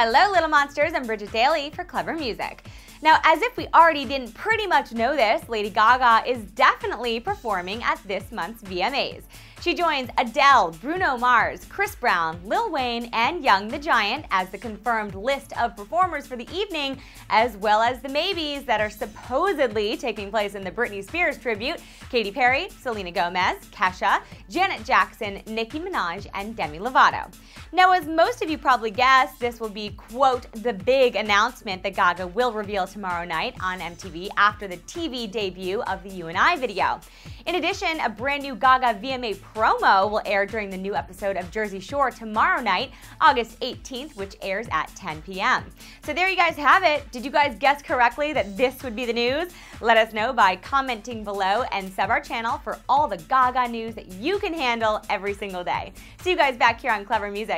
Hello, Little Monsters. I'm Bridget Daly for Clevver Music. Now, as if we already didn't pretty much know this, Lady Gaga is definitely performing at this month's VMAs. She joins Adele, Bruno Mars, Chris Brown, Lil Wayne, and Young the Giant as the confirmed list of performers for the evening, as well as the maybes that are supposedly taking place in the Britney Spears tribute Katy Perry, Selena Gomez, Kesha, Janet Jackson, Nicki Minaj, and Demi Lovato. Now, as most of you probably guessed, this will be, quote, the big announcement that Gaga will reveal tomorrow night on MTV after the TV debut of the You and I video. In addition, a brand new Gaga VMA promo will air during the new episode of Jersey Shore tomorrow night, August 18th, which airs at 10 p.m. So there you guys have it. Did you guys guess correctly that this would be the news? Let us know by commenting below and sub our channel for all the Gaga news that you can handle every single day. See you guys back here on Clevver Music.